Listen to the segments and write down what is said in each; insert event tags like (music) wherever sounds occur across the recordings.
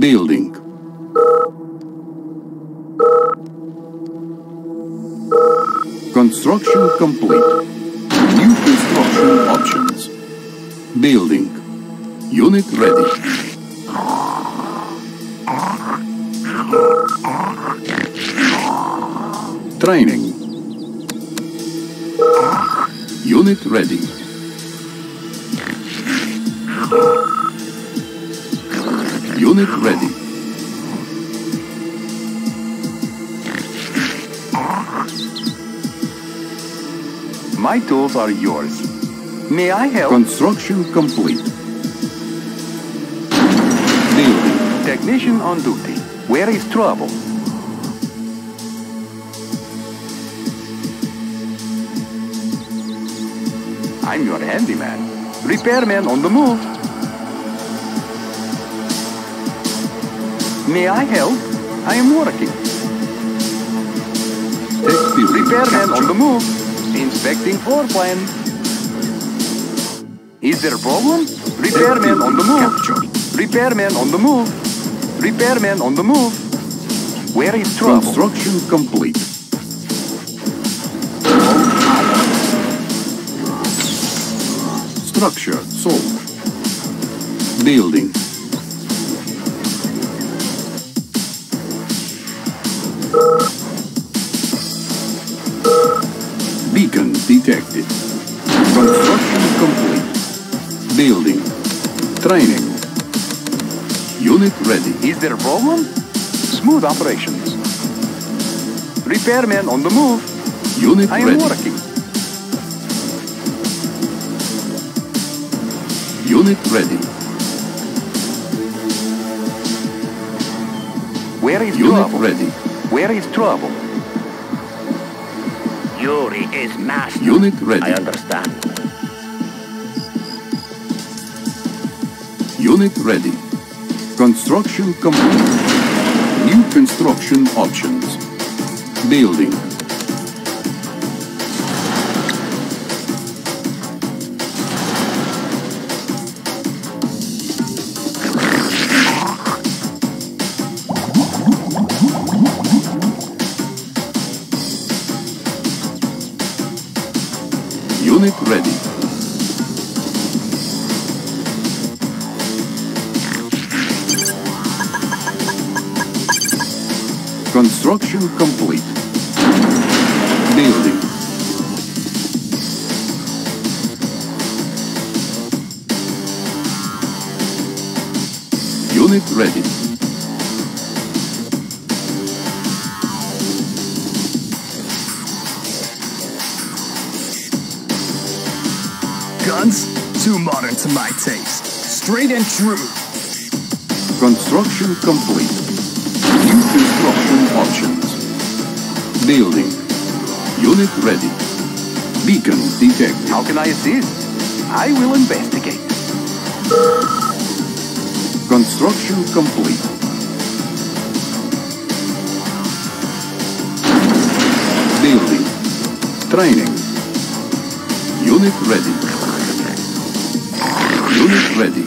Building. Construction complete. New construction options. Building. Unit ready. Training. Unit ready. Unit ready. My tools are yours. May I help? Construction complete. Building. Technician on duty. Where is trouble? I'm your handyman. Repairman on the move. May I help? I am working. Experience Repairman on the move. Inspecting floor plan. Is there a problem? Repairman on the move. Captured. Repairman on the move. Repairman on the move. Where is trouble? Construction complete. Structure sold. Building. Detected. Construction complete. Building. Training. Unit ready. Is there a problem? Smooth operations. Repairman on the move. Unit I am ready. working. Unit ready. Where is Unit trouble? ready. Where is trouble? Yuri is master. Unit ready. I understand. Unit ready. Construction complete. New construction options. Building. Construction complete. Building. Unit ready. Guns? Too modern to my taste. Straight and true. Construction complete. New construction options. Building. Unit ready. Beacon detected. How can I assist? I will investigate. Construction complete. Building. Training. Unit ready. Unit ready.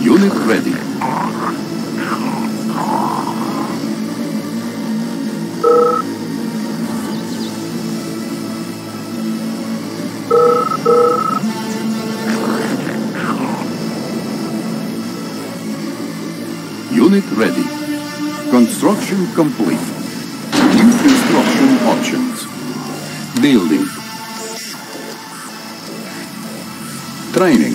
Unit ready. Construction complete. New construction options. Building. Training.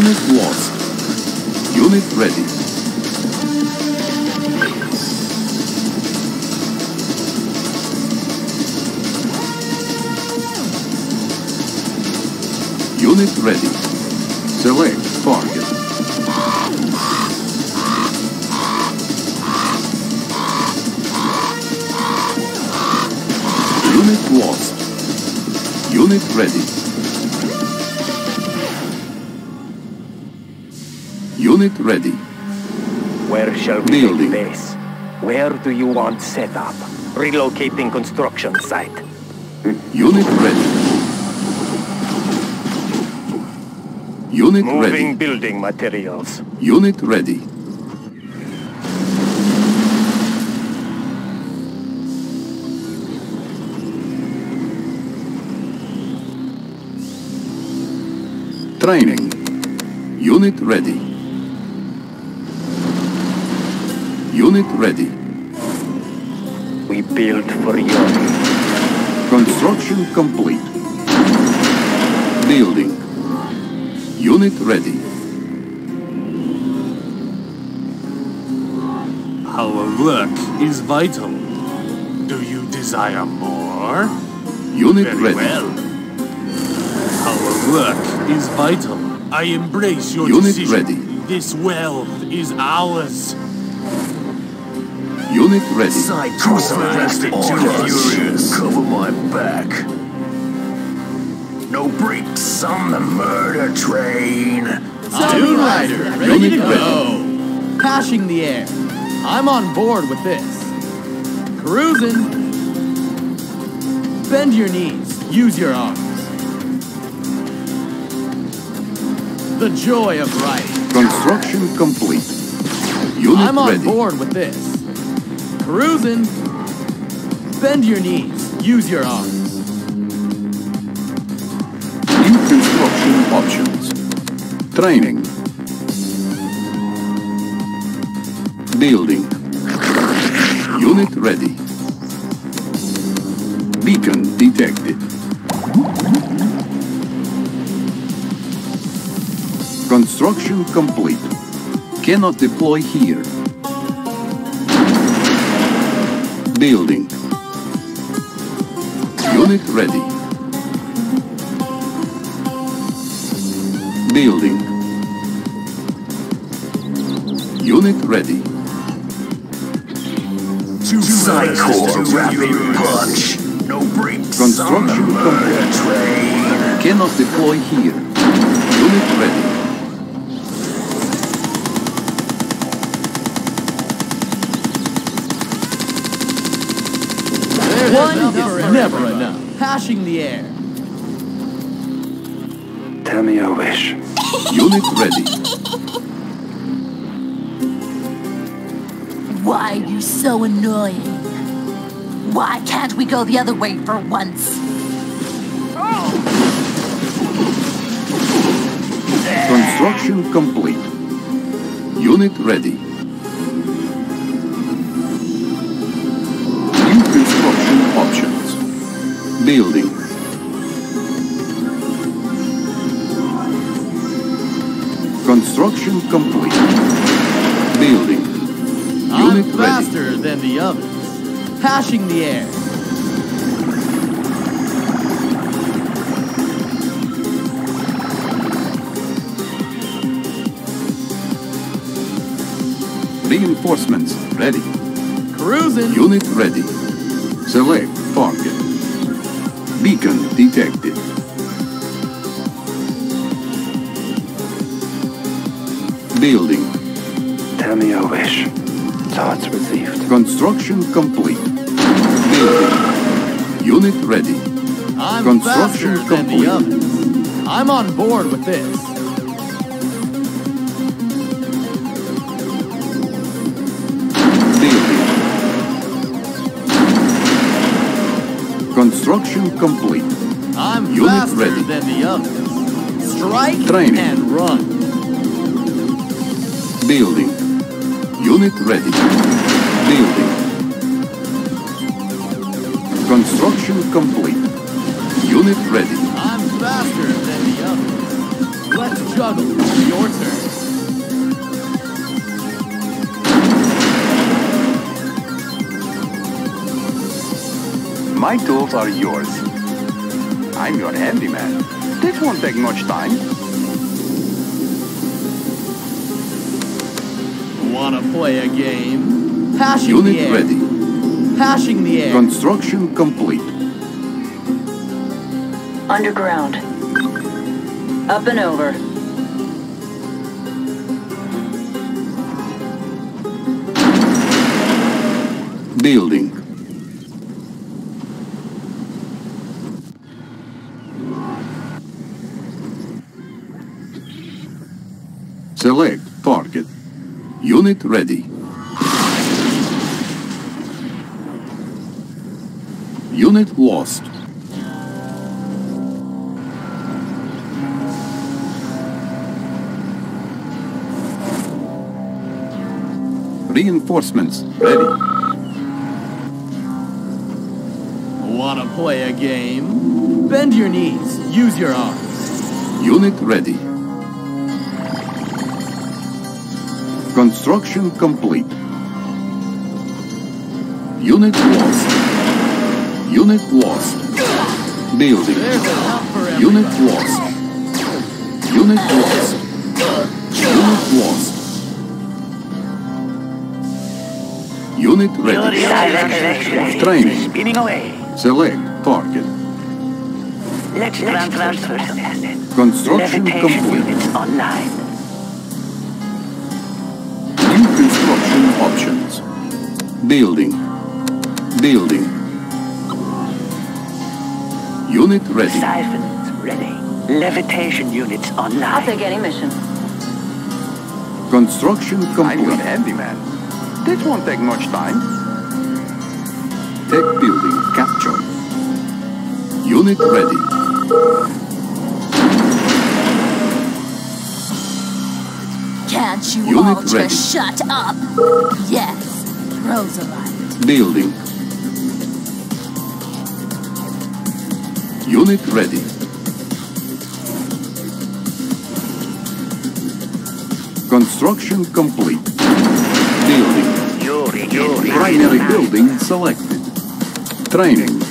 Unit lost. Unit ready. Unit ready. Select target. Unit lost. Unit ready. Unit ready. Where shall we Building. take base? Where do you want set up? Relocating construction site. Unit ready. Unit Moving ready. building materials. Unit ready. Training. Unit ready. Unit ready. We build for you. Construction complete. Building. Unit ready. Our work is vital. Do you desire more? Unit Very ready. well. Our work is vital. I embrace your Unit decision. ready. This wealth is ours. Unit ready. Psycho-arrested furious. Cover my back. No brakes on the murder train. Tomb rider, ready to Unit go. Pashing the air. I'm on board with this. Cruising. Bend your knees. Use your arms. The joy of riding. Construction complete. Unit I'm on ready. board with this. Cruising. Bend your knees. Use your arms. Construction options. Training. Building. Unit ready. Beacon detected. Construction complete. Cannot deploy here. Building. Unit ready. Building. Unit ready. Psycho rapid punch. No the Construction complete. Cannot deploy here. Unit ready. There's One is never enough. Pashing the air. Tell me your wish. (laughs) Unit ready. Why are you so annoying? Why can't we go the other way for once? Construction complete. Unit ready. Building. Construction complete. Building. I'm Unit ready. faster than the others. Pashing the air. Reinforcements ready. Cruising. Unit ready. Select target. Beacon detected. Building. Tell me your wish. Thoughts received. Construction complete. Building. Unit ready. I'm Construction faster than complete. the others. I'm on board with this. Construction complete. I'm Unit faster ready. than the others. Strike Training. and run. Building. Unit ready. Building. Construction complete. Unit ready. I'm faster than the others. Let's juggle. Your turn. My tools are yours. I'm your handyman. This won't take much time. Wanna play a game? Pashing Unit the air. ready. Pashing the air. Construction complete. Underground. Up and over. Building. Select target. Unit ready. Unit lost. Reinforcements ready. Wanna play a game? Bend your knees, use your arms. Unit ready. Construction complete. Unit lost. Unit lost. Building. There's enough for everybody. Unit lost. Unit lost. Unit lost. Unit ready. Training. Spinning away. Select target. Let's transfer Construction Levitation complete. online. Building. Building. Unit ready. Siphons ready. Levitation units online. I'll online. take any mission. Construction I'm your complete. handyman. This won't take much time. Tech building captured. Unit ready. Can't you Unit all ready. just shut up? Yes, proselyte. Building. Unit ready. Construction complete. Building. Yuri, Yuri. Primary building selected. Training.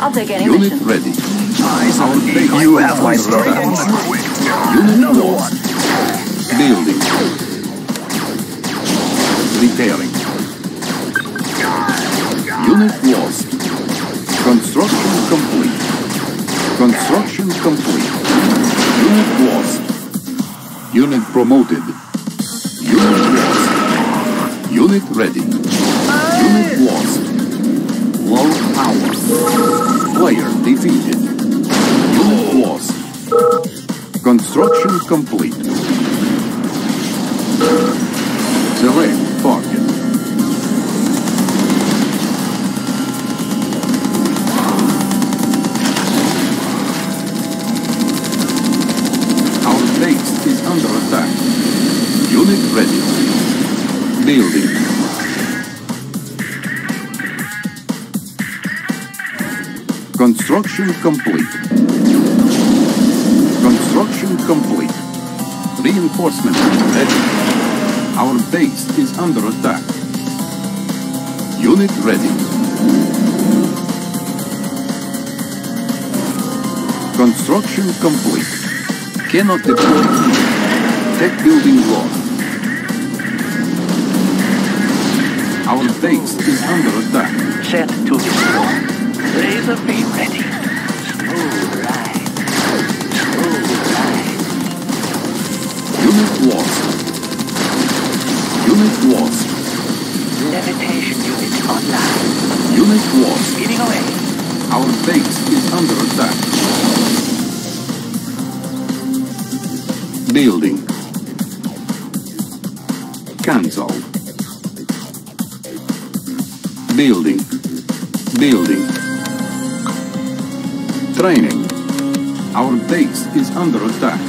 I'll take any Unit mission. ready. Our base You have my under strength. attack. Unit lost. Building. Repairing. Unit lost. Construction complete. Construction complete. Unit lost. Unit promoted. Unit lost. Unit ready. Unit lost. Low power. Player defeated. Unit lost. Construction complete. Select target. Our base is under attack. Unit ready. Building. Construction complete. Construction complete. Reinforcement ready. Our base is under attack. Unit ready. Construction complete. Cannot deploy. Tech building lost. Our base is under attack. Set to destroy. Laser beam ready. Smooth ride. Smooth ride. Unit lost. Unit lost. Levitation units online. Unit lost. Spinning away. Our base is under attack. Building. Cancel. Building. Building. Training. Our base is under attack.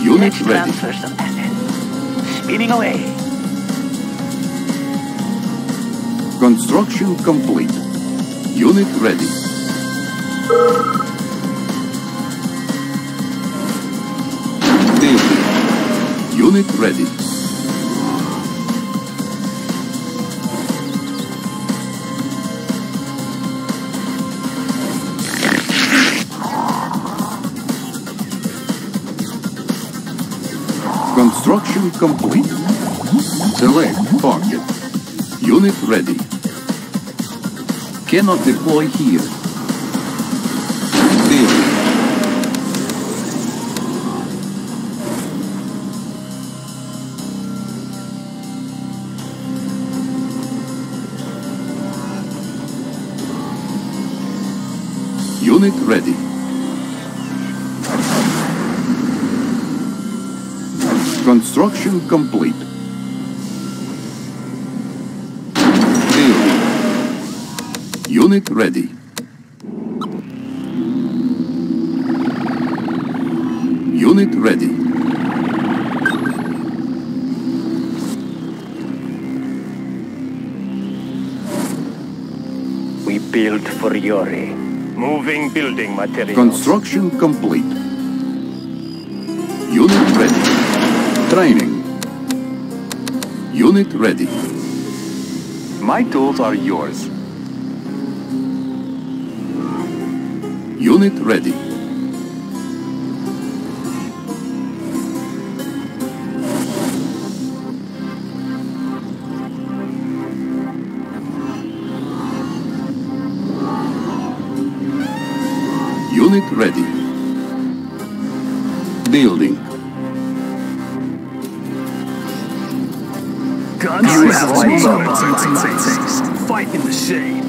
Unit Let's ready. transfer some assets. Spinning away. Construction complete. Unit ready. Unit ready. Construction complete. Select target. Unit ready. Cannot deploy here. Unit ready. Construction complete. Unit ready. Unit ready. We build for Yuri. Moving building materials. Construction complete. Unit ready. Training. Unit ready. My tools are yours. Unit ready. Unit ready. Building. Guns you have my taste. Fight in the shade.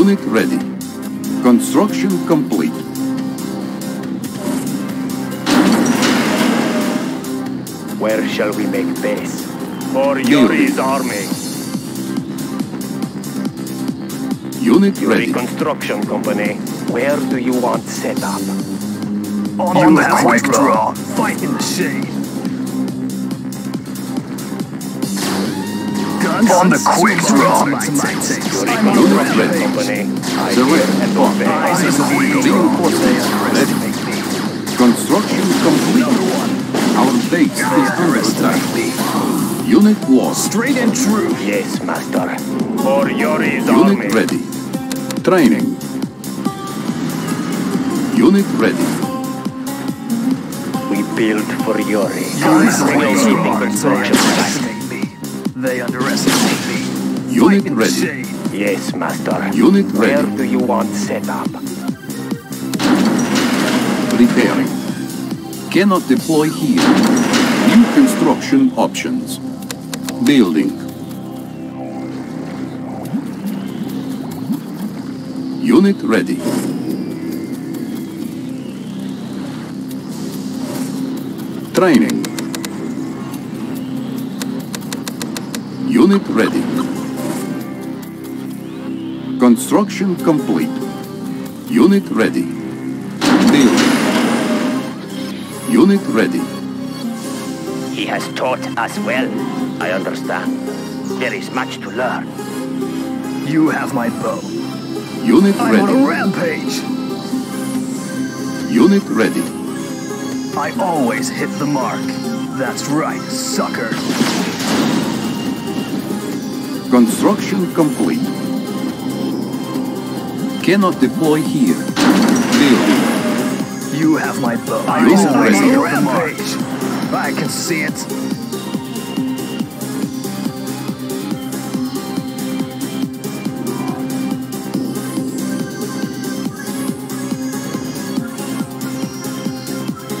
Unit ready. Construction complete. Where shall we make base? For Yuri's army. Unit ready. Construction Company. Where do you want set up? On, On the, quick draw. Fight in the shade. Guns on the quick draw. Yuri Unit Construction ready. Company. I Select hear and one. obey. Eyes is the quick draw. Ready. Construction complete. Our base is under attack. Unit lost. Straight and true. Yes, master. For Yuri's army. Unit ready. Training. Unit ready. We build for Yuri. Guns Relocating construction site. Underestimate me. They underestimate me. Unit Fight ready. Yes, master. Unit Where ready. do you want set up? Repairing. Cannot deploy here. New construction options. Building. Unit ready. Training. Unit ready. Construction complete. Unit ready. Building. Unit ready. He has taught us well. I understand. There is much to learn. You have my bow. Unit I'm on a ready. rampage. Unit ready. I always hit the mark. That's right, sucker. Construction complete. Cannot deploy here. Building. You have my bow. I Unit always ready. hit the mark. I can see it.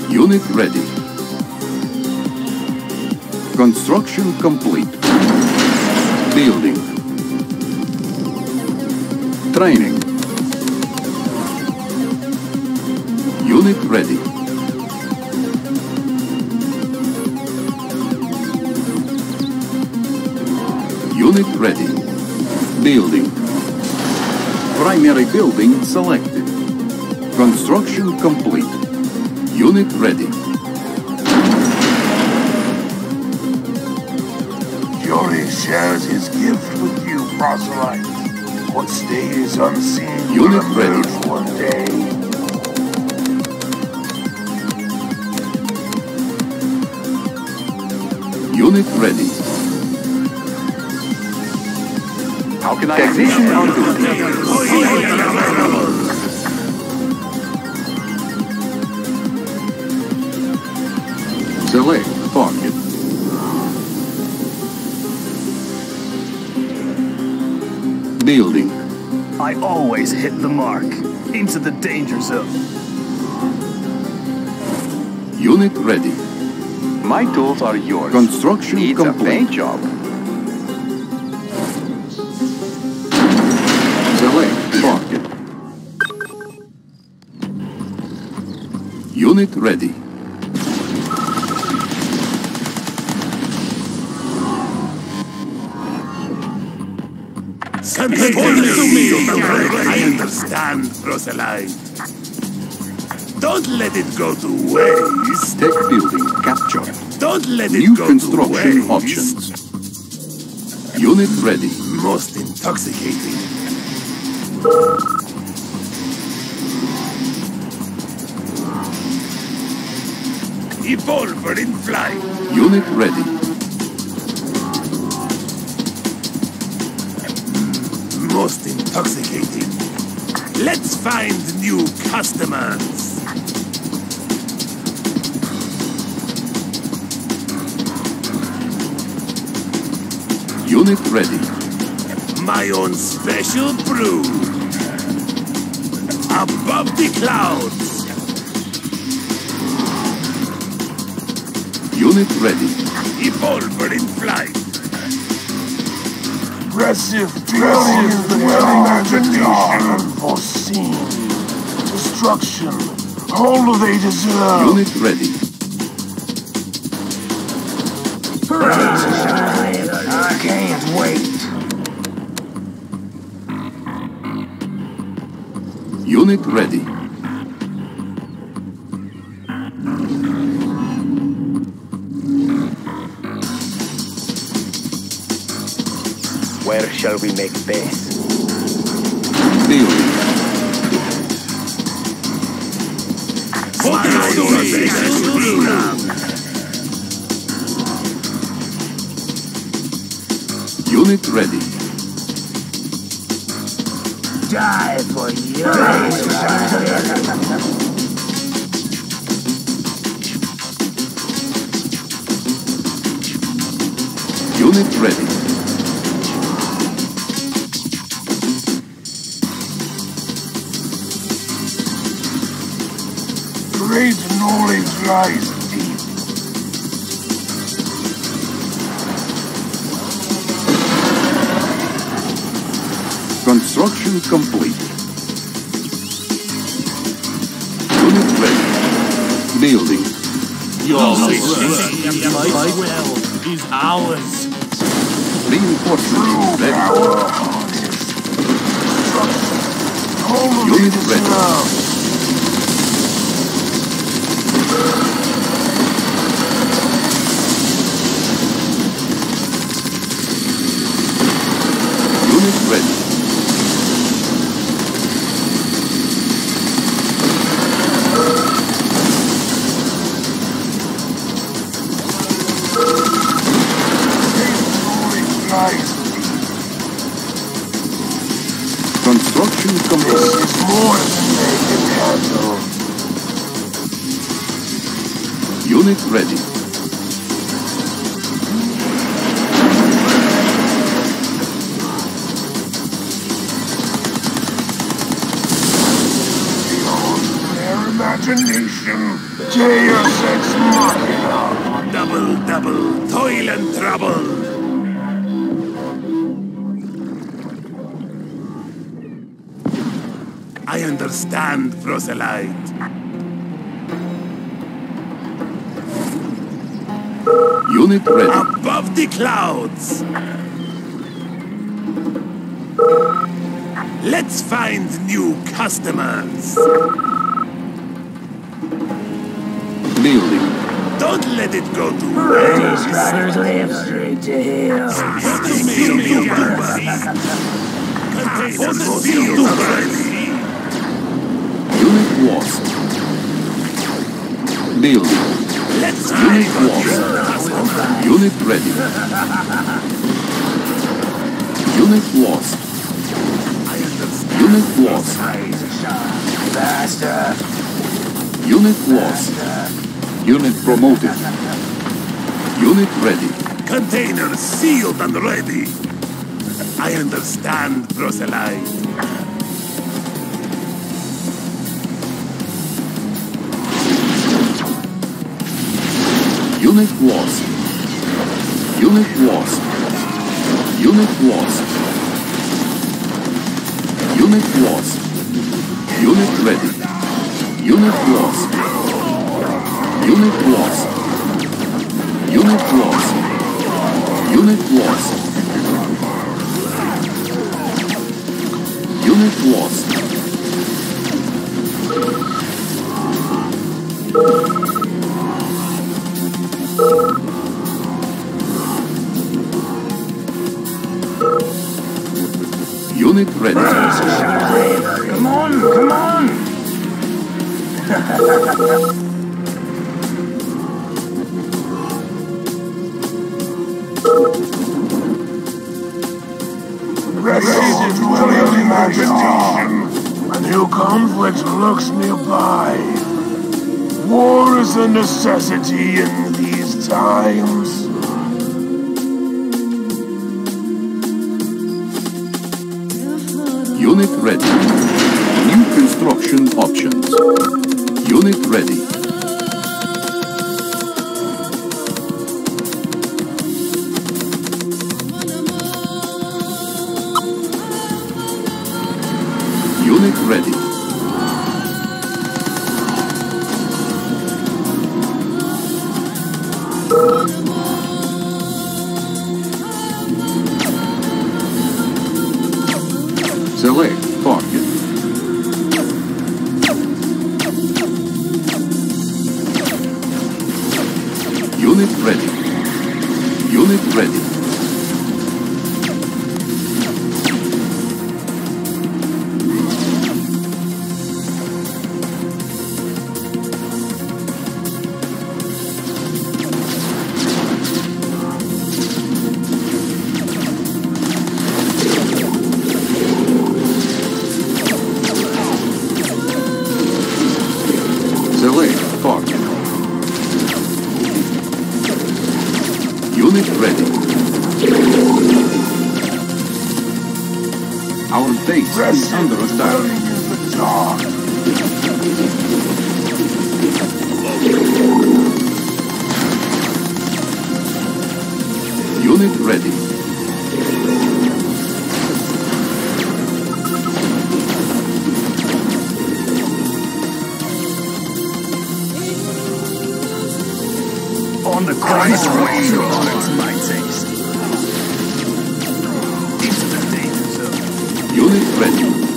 Unit ready. Construction complete. Building. Training. Unit ready. Unit ready. Building. Primary building selected. Construction complete. Unit ready. Shares his gift with you, proselyte. What stays unseen you'll Unit ready. emerge one day. Unit ready. How can I Technician on duty. Select building. I always hit the mark. Into the danger zone. Unit ready. My tools are yours. Construction needs complete. It's job. Select target. Unit ready. I understand, proselyte. Don't let it go to waste. Tech building captured. Don't let it New go construction to waste. options. Unit ready. Most intoxicating. Evolver in flight. Unit ready. Most intoxicating. Let's find new customers. Unit ready. My own special brew. Above the clouds. Unit ready. Evolver in flight. Aggressive dwelling in the imagination. Unforeseen. Destruction. All they deserve. Unit ready. I can't wait. Unit ready. Shall we make base? Building. My own special brew. Unit ready. Die for you. Unit ready. Great knowledge lies deep. Construction complete. Unit ready. Building. Your fight well is ours. Reinforcements ready. All they Unit ready. Don't let it go to waste. Riders live straight to hell. On the field already. Unit lost. Building. Let's Unit find lost. Unit ready. Unit lost. Unit lost. Faster. Unit lost. Unit promoted. Unit ready. Container sealed and ready. I understand, proselyte. Unit lost. Unit lost. Unit lost. Unit lost. Unit ready. Unit lost. Unit lost. Unit lost. Unit lost. Unit lost. Unit ready. Come on, come on! (laughs) city Select on the Christ way. That's my taste. Unit ready.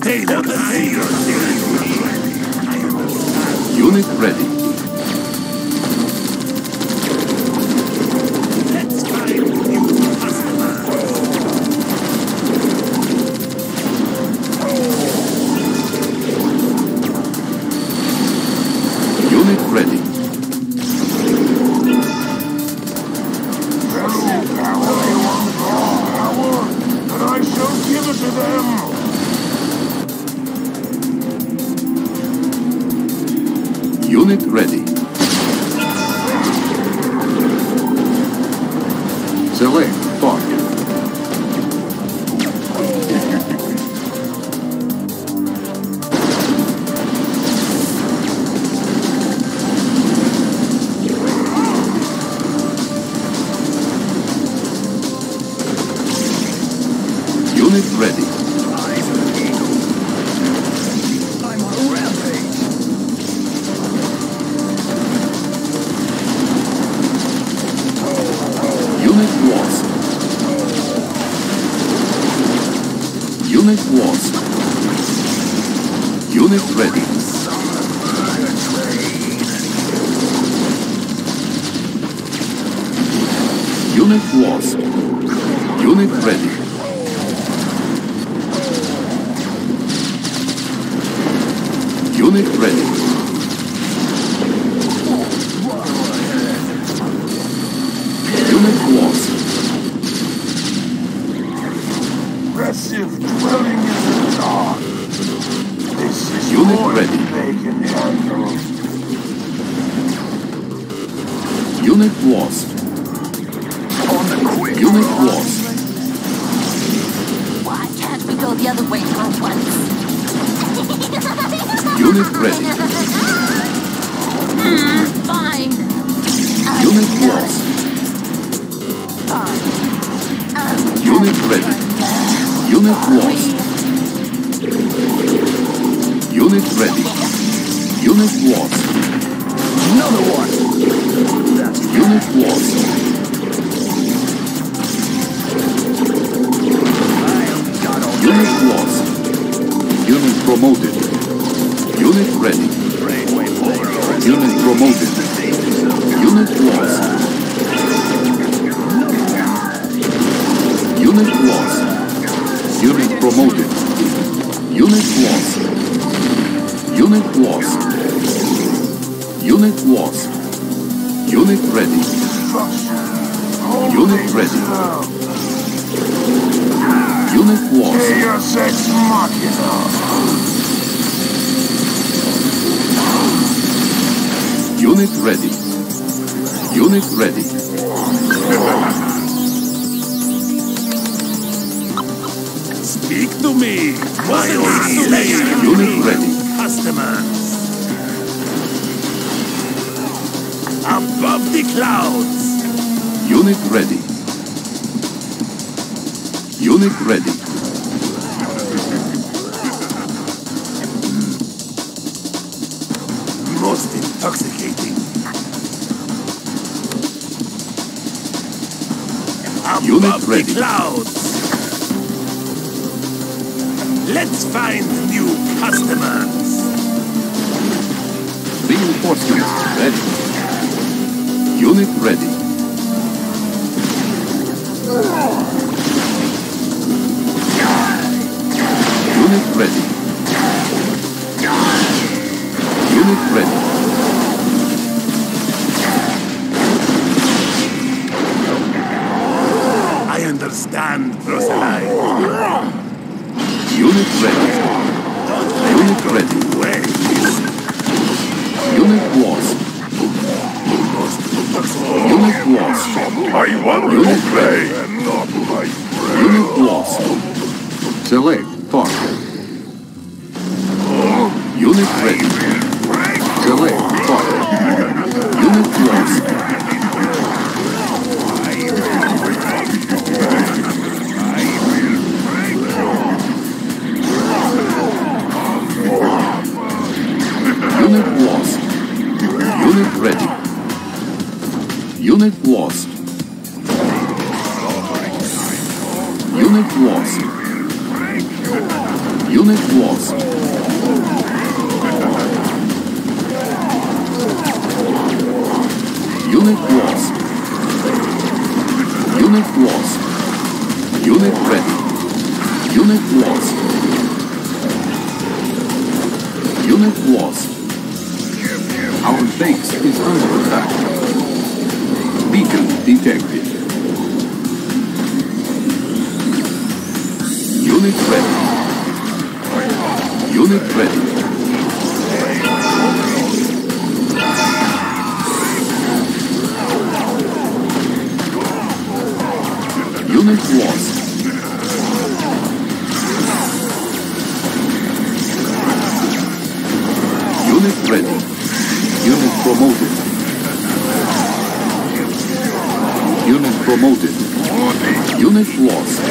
Container, Unit ready. Unit lost. Unit ready. Unit lost. Unit ready. Unit ready. One. Unit lost. Unit. Unit promoted. Unit ready. Unit promoted. Unit lost. Unit lost. Unit promoted. Unit lost. Unit lost. Unit lost. Unit ready. Unit ready. Unit lost. Deus ex machina. Unit ready. Unit ready. Speak to me, my own. Unit ready. Customers. Above the clouds. Unit ready. Unit ready. Most intoxicating. Above Unit the ready. clouds. Let's find new customers. Reinforcements ready. Unit ready. Unit ready. Unit ready. I understand, proselyte. Unit ready. Unit ready. Unit to play, and not my friend. Lost. Select promoted. Unit lost.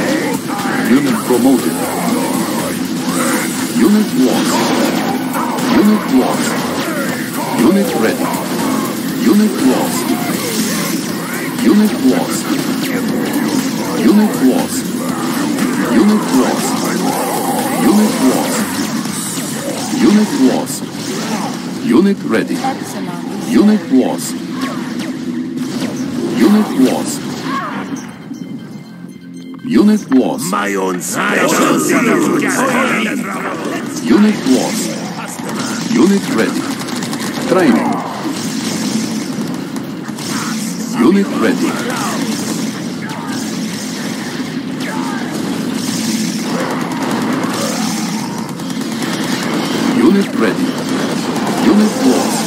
Unit promoted. Unit lost. Unit lost. Unit ready. Unit lost. Unit lost. Unit lost. Unit lost. Unit lost. Unit lost. Unit ready. Unit lost. Unit lost. Unit lost. My own special Unit lost. Unit ready. Training. Unit ready. Unit ready. Unit lost.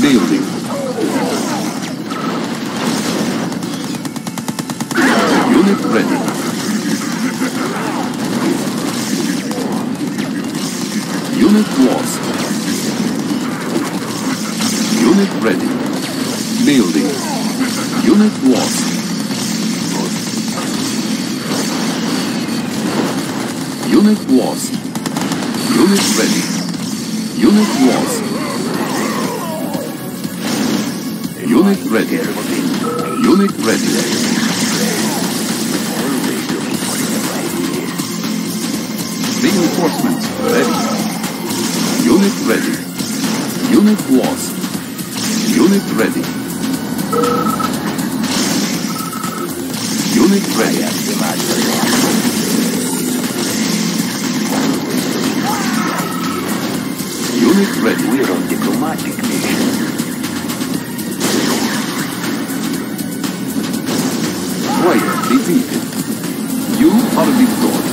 Building. Unit ready. Unit lost. Unit ready. Building. Unit lost. Unit lost. Unit ready. Unit lost. Unit ready. Unit ready. Reinforcements ready. Unit ready. Unit was. Unit ready. Unit ready. Unit ready. We're on diplomatic mission. Wire defeated. You are victorious.